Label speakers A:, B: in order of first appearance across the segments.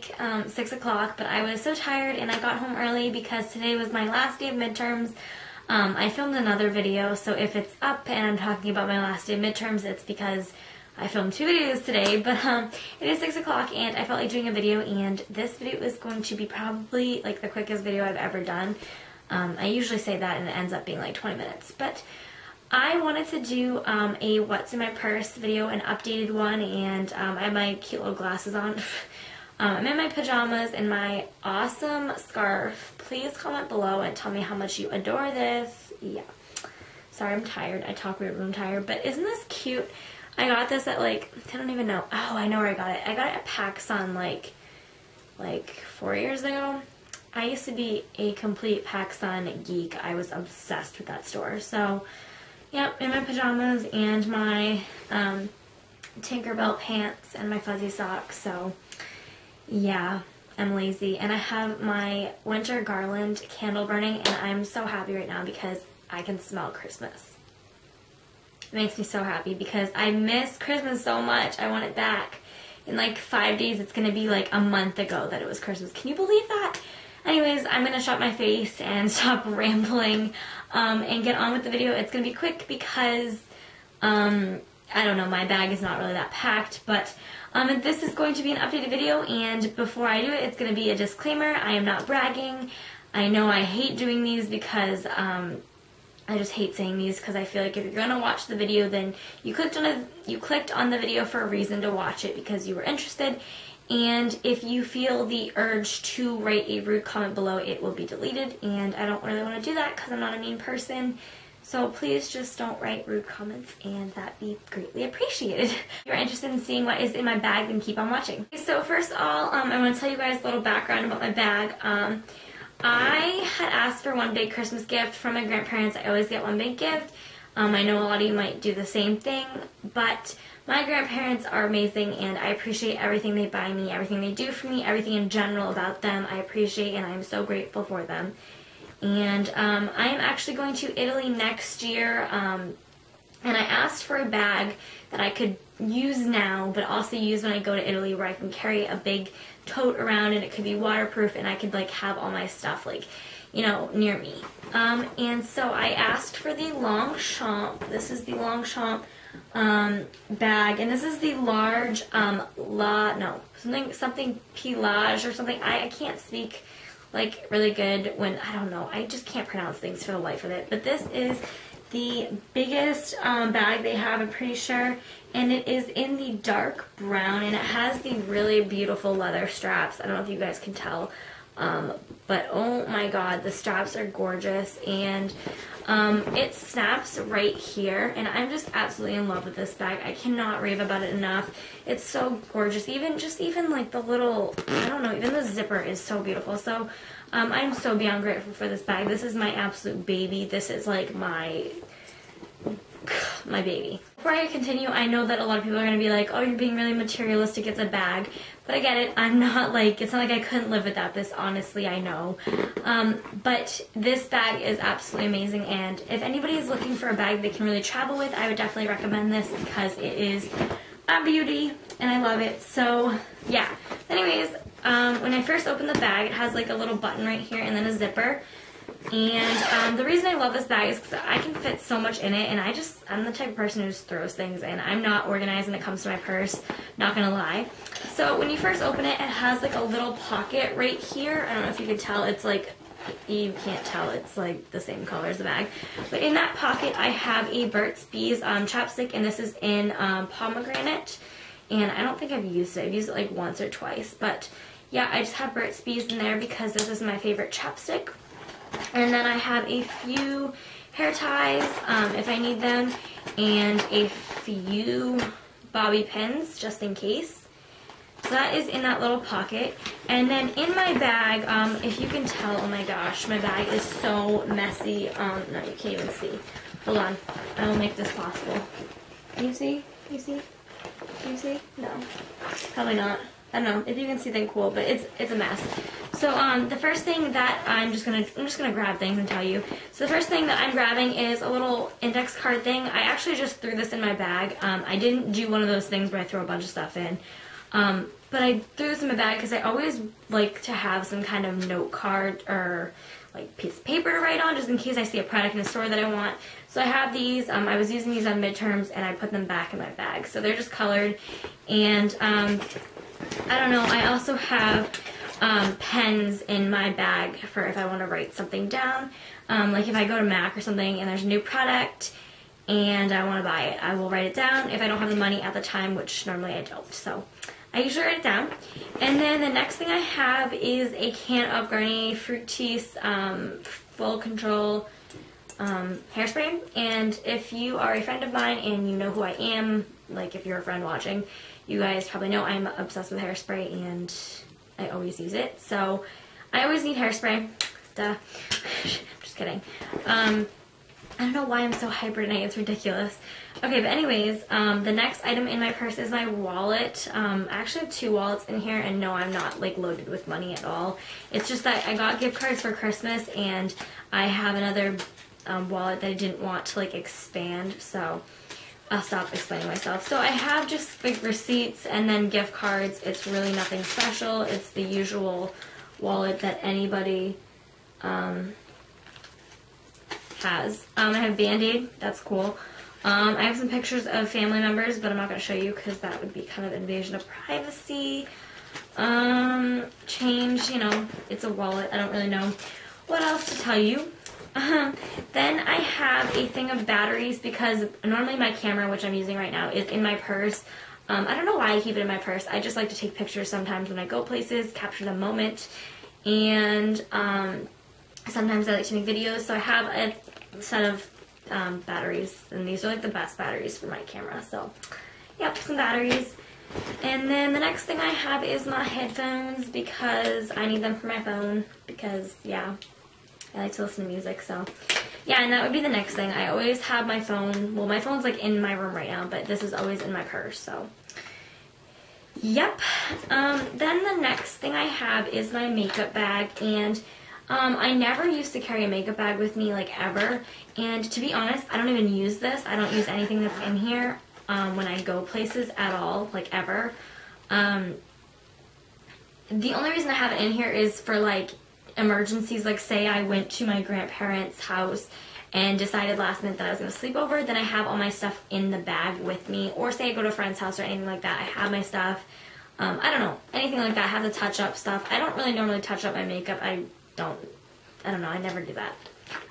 A: like um, 6 o'clock, but I was so tired and I got home early because today was my last day of midterms. Um, I filmed another video, so if it's up and I'm talking about my last day of midterms, it's because I filmed two videos today, but um, it is 6 o'clock and I felt like doing a video and this video is going to be probably like the quickest video I've ever done. Um, I usually say that and it ends up being like 20 minutes, but I wanted to do um, a what's in my purse video, an updated one, and um, I have my cute little glasses on. um, I'm in my pajamas and my awesome scarf. Please comment below and tell me how much you adore this. Yeah. Sorry, I'm tired. I talk weird when I'm tired, but isn't this cute? I got this at like, I don't even know. Oh, I know where I got it. I got it at PacSun like, like four years ago. I used to be a complete PacSun geek. I was obsessed with that store. So, yep, in my pajamas and my um, Tinkerbell pants and my fuzzy socks. So, yeah, I'm lazy. And I have my winter garland candle burning, and I'm so happy right now because I can smell Christmas. It makes me so happy because I miss Christmas so much. I want it back. In like five days, it's going to be like a month ago that it was Christmas. Can you believe that? Anyways, I'm going to shut my face and stop rambling um, and get on with the video. It's going to be quick because, um, I don't know, my bag is not really that packed, but um, this is going to be an updated video, and before I do it, it's going to be a disclaimer. I am not bragging. I know I hate doing these because um, I just hate saying these because I feel like if you're going to watch the video, then you clicked on a, you clicked on the video for a reason to watch it because you were interested and if you feel the urge to write a rude comment below, it will be deleted. And I don't really want to do that because I'm not a mean person. So please just don't write rude comments and that'd be greatly appreciated. if you're interested in seeing what is in my bag, then keep on watching. So first of all, um, I want to tell you guys a little background about my bag. Um, I had asked for one big Christmas gift from my grandparents. I always get one big gift. Um, I know a lot of you might do the same thing, but my grandparents are amazing and I appreciate everything they buy me, everything they do for me, everything in general about them. I appreciate and I'm so grateful for them. And um, I am actually going to Italy next year. Um, and I asked for a bag that I could use now, but also use when I go to Italy where I can carry a big tote around and it could be waterproof and I could like have all my stuff like, you know, near me. Um, and so I asked for the Longchamp. This is the Longchamp um, bag, and this is the large um, la no something something pilage or something. I, I can't speak like really good when I don't know. I just can't pronounce things for the life of it. But this is the biggest um, bag they have. I'm pretty sure, and it is in the dark brown, and it has the really beautiful leather straps. I don't know if you guys can tell. Um, but oh my god, the straps are gorgeous and um, it snaps right here and I'm just absolutely in love with this bag. I cannot rave about it enough. It's so gorgeous. Even just even like the little, I don't know, even the zipper is so beautiful. So um, I'm so beyond grateful for this bag. This is my absolute baby. This is like my my baby. Before I continue, I know that a lot of people are going to be like, oh, you're being really materialistic, it's a bag. But I get it, I'm not like, it's not like I couldn't live without this, honestly, I know. Um, but this bag is absolutely amazing, and if anybody is looking for a bag they can really travel with, I would definitely recommend this because it is a beauty, and I love it. So, yeah. Anyways, um, when I first opened the bag, it has like a little button right here and then a zipper. And um, the reason I love this bag is because I can fit so much in it, and I just, I'm the type of person who just throws things in. I'm not organized when it comes to my purse, not gonna lie. So when you first open it, it has like a little pocket right here. I don't know if you can tell, it's like, you can't tell, it's like the same color as the bag. But in that pocket, I have a Burt's Bees um, chapstick, and this is in um, pomegranate. And I don't think I've used it. I've used it like once or twice, but yeah, I just have Burt's Bees in there because this is my favorite chapstick. And then I have a few hair ties um, if I need them and a few bobby pins just in case. So that is in that little pocket. And then in my bag, um, if you can tell, oh my gosh, my bag is so messy. Um, no, you can't even see. Hold on. I will make this possible. Can you see? Can you see? Can you see? No. Probably not. I don't know. If you can see, then cool. But it's it's a mess. So um, the first thing that I'm just gonna I'm just gonna grab things and tell you. So the first thing that I'm grabbing is a little index card thing. I actually just threw this in my bag. Um, I didn't do one of those things where I throw a bunch of stuff in. Um, but I threw this in my bag because I always like to have some kind of note card or like piece of paper to write on just in case I see a product in the store that I want. So I have these. Um, I was using these on midterms and I put them back in my bag. So they're just colored. And um, I don't know. I also have um, pens in my bag for if I want to write something down. Um, like if I go to Mac or something and there's a new product and I want to buy it, I will write it down if I don't have the money at the time, which normally I don't. So I usually write it down. And then the next thing I have is a can of Garnier Fructis um, Full Control um, hairspray. And if you are a friend of mine and you know who I am, like if you're a friend watching, you guys probably know I'm obsessed with hairspray and I always use it. So I always need hairspray. Duh. Just kidding. Um, I don't know why I'm so hyper tonight. It's ridiculous. Okay, but anyways, um, the next item in my purse is my wallet. Um, I actually have two wallets in here, and no, I'm not like loaded with money at all. It's just that I got gift cards for Christmas, and I have another um, wallet that I didn't want to like expand, so I'll stop explaining myself. So I have just like receipts and then gift cards. It's really nothing special. It's the usual wallet that anybody um, has. Um, I have Band-Aid. That's cool. Um, I have some pictures of family members, but I'm not going to show you because that would be kind of invasion of privacy. Um, change, you know, it's a wallet. I don't really know what else to tell you. Um, then I have a thing of batteries because normally my camera, which I'm using right now, is in my purse. Um, I don't know why I keep it in my purse. I just like to take pictures sometimes when I go places, capture the moment, and um, sometimes I like to make videos. So I have a set of um, batteries, and these are like the best batteries for my camera. So, yep, some batteries. And then the next thing I have is my headphones because I need them for my phone because, yeah, I like to listen to music, so. Yeah, and that would be the next thing. I always have my phone, well, my phone's like in my room right now, but this is always in my purse, so. Yep. Um, then the next thing I have is my makeup bag, and um, I never used to carry a makeup bag with me, like, ever. And to be honest, I don't even use this. I don't use anything that's in here um, when I go places at all, like, ever. Um, the only reason I have it in here is for, like, emergencies. Like, say I went to my grandparents' house and decided last minute that I was going to sleep over, then I have all my stuff in the bag with me. Or say I go to a friend's house or anything like that, I have my stuff. Um, I don't know, anything like that. I have the touch-up stuff. I don't really normally touch up my makeup. I don't, I don't know, I never do that.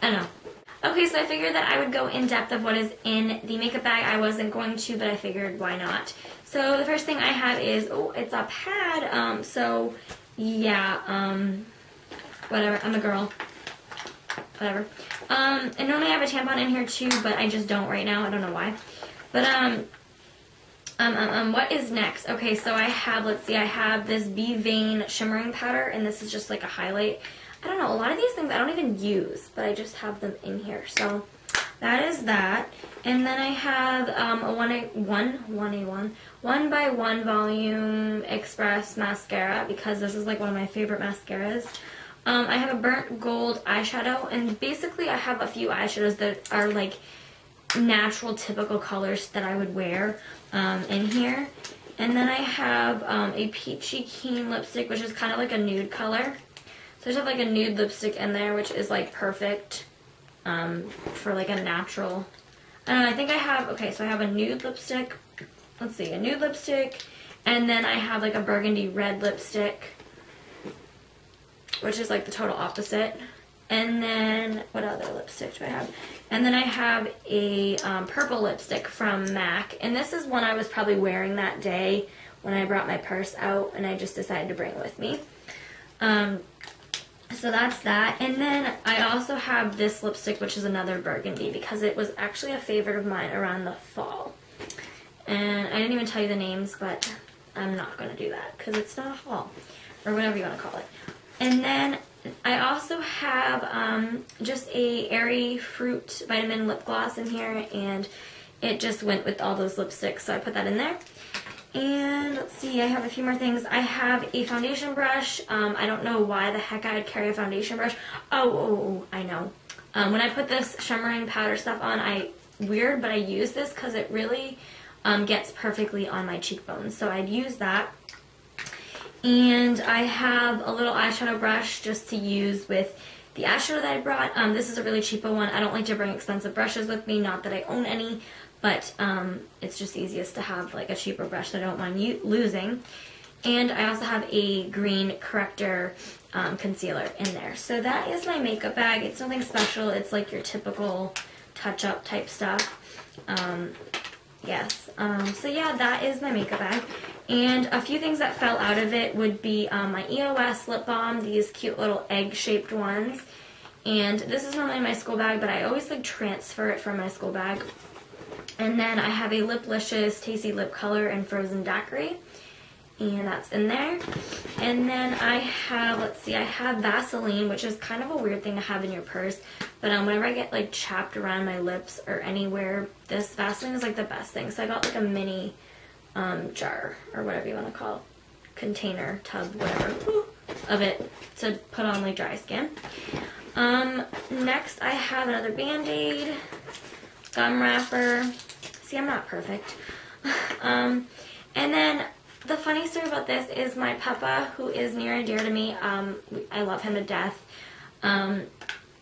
A: I don't know. Okay, so I figured that I would go in depth of what is in the makeup bag. I wasn't going to, but I figured why not. So the first thing I have is, oh, it's a pad. Um, so yeah, um, whatever, I'm a girl. Whatever. Um, and normally I have a tampon in here too, but I just don't right now. I don't know why. But, um, um, um, um, what is next? Okay, so I have, let's see, I have this B Vein shimmering powder, and this is just like a highlight. I don't know, a lot of these things I don't even use, but I just have them in here. So that is that. And then I have um, a 1A, 1, 1A1, 1 by 1 Volume Express Mascara because this is like one of my favorite mascaras. Um, I have a burnt gold eyeshadow, and basically I have a few eyeshadows that are like natural, typical colors that I would wear um, in here. And then I have um, a Peachy Keen lipstick, which is kind of like a nude color. So I just have like a nude lipstick in there, which is like perfect um, for like a natural. And I think I have, okay, so I have a nude lipstick. Let's see, a nude lipstick. And then I have like a burgundy red lipstick, which is like the total opposite. And then, what other lipstick do I have? And then I have a um, purple lipstick from MAC. And this is one I was probably wearing that day when I brought my purse out and I just decided to bring it with me. Um, so that's that. And then I also have this lipstick, which is another burgundy, because it was actually a favorite of mine around the fall. And I didn't even tell you the names, but I'm not going to do that, because it's not a haul, or whatever you want to call it. And then I also have um, just a Airy Fruit Vitamin Lip Gloss in here, and it just went with all those lipsticks, so I put that in there. And let's see, I have a few more things. I have a foundation brush. Um, I don't know why the heck I'd carry a foundation brush. Oh, oh, oh I know. Um, when I put this shimmering powder stuff on, I, weird, but I use this because it really um, gets perfectly on my cheekbones. So I'd use that. And I have a little eyeshadow brush just to use with the eyeshadow that I brought. Um, this is a really cheapo one. I don't like to bring expensive brushes with me, not that I own any, but um, it's just easiest to have like a cheaper brush that I don't mind losing. And I also have a green corrector um, concealer in there. So that is my makeup bag. It's nothing special. It's like your typical touch-up type stuff. Um, yes. Um, so yeah, that is my makeup bag. And a few things that fell out of it would be um, my EOS lip balm, these cute little egg-shaped ones. And this is normally my school bag, but I always like transfer it from my school bag. And then I have a Liplicious Tasty Lip Color in Frozen Daiquiri and that's in there. And then I have, let's see, I have Vaseline, which is kind of a weird thing to have in your purse, but um, whenever I get like chapped around my lips or anywhere, this Vaseline is like the best thing. So I got like a mini um, jar or whatever you want to call it, container, tub, whatever, of it to put on like dry skin. Um, next I have another Band-Aid, gum wrapper. See, I'm not perfect. um, and then the funny story about this is my papa, who is near and dear to me, um, I love him to death. Um,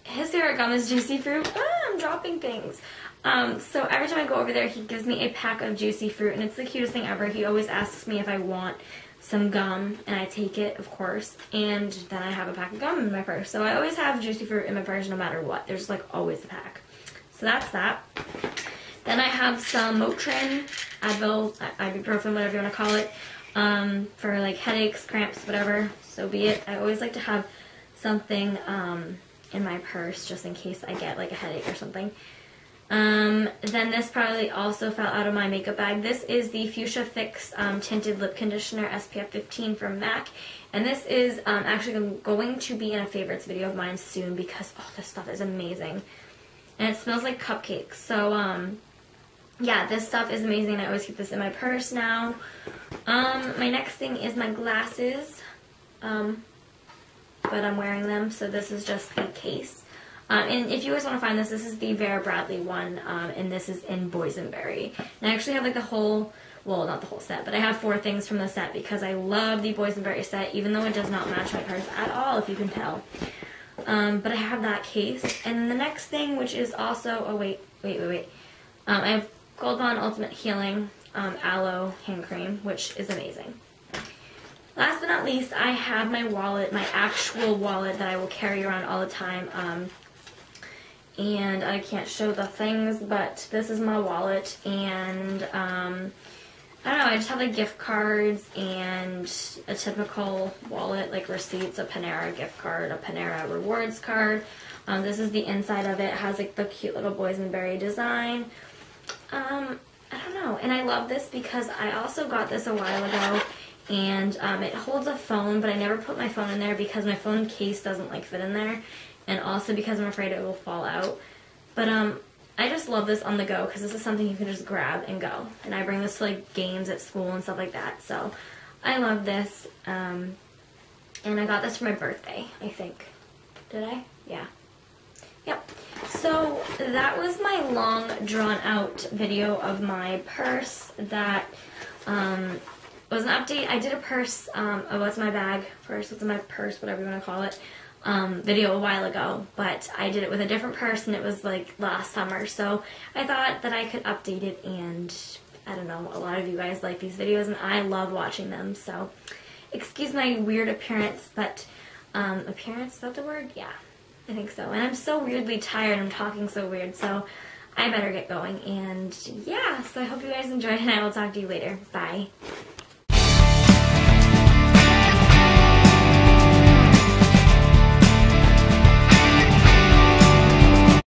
A: his favorite gum is Juicy Fruit. Ah, I'm dropping things. Um, so every time I go over there, he gives me a pack of Juicy Fruit, and it's the cutest thing ever. He always asks me if I want some gum, and I take it, of course, and then I have a pack of gum in my purse. So I always have Juicy Fruit in my purse no matter what. There's like always a pack. So that's that. Then I have some Motrin, Advil, ibuprofen, whatever you want to call it, um, for like headaches, cramps, whatever. So be it. I always like to have something um, in my purse just in case I get like a headache or something. Um, then this probably also fell out of my makeup bag. This is the Fuchsia Fix um, Tinted Lip Conditioner SPF 15 from MAC. And this is um, actually going to be in a favorites video of mine soon because, oh, this stuff is amazing. And it smells like cupcakes. So, um, yeah, this stuff is amazing. I always keep this in my purse now. Um, my next thing is my glasses. Um, but I'm wearing them, so this is just the case. Um, and if you guys want to find this, this is the Vera Bradley one, um, and this is in Boysenberry. And I actually have like the whole, well, not the whole set, but I have four things from the set because I love the Boysenberry set, even though it does not match my purse at all, if you can tell. Um, but I have that case. And the next thing, which is also, oh wait, wait, wait, wait. Um, I have Gold Bond Ultimate Healing um, Aloe Hand Cream, which is amazing. Last but not least, I have my wallet, my actual wallet that I will carry around all the time. And I can't show the things, but this is my wallet. And um, I don't know, I just have like gift cards and a typical wallet, like receipts, a Panera gift card, a Panera rewards card. Um, this is the inside of it. It has like the cute little boysenberry design. Um, I don't know. And I love this because I also got this a while ago and um, it holds a phone, but I never put my phone in there because my phone case doesn't like fit in there and also because I'm afraid it will fall out. But um, I just love this on the go because this is something you can just grab and go. And I bring this to like games at school and stuff like that. So I love this. Um, and I got this for my birthday, I think. Did I? Yeah. Yep. So that was my long drawn out video of my purse that um, was an update. I did a purse, um, oh, what's my bag, purse, what's in my purse, whatever you want to call it, um, video a while ago. But I did it with a different person. it was like last summer. So I thought that I could update it and I don't know, a lot of you guys like these videos and I love watching them. So excuse my weird appearance, but um, appearance, is that the word? Yeah. I think so. And I'm so weirdly tired. I'm talking so weird. So I better get going. And yeah, so I hope you guys enjoyed and I will talk to you later. Bye.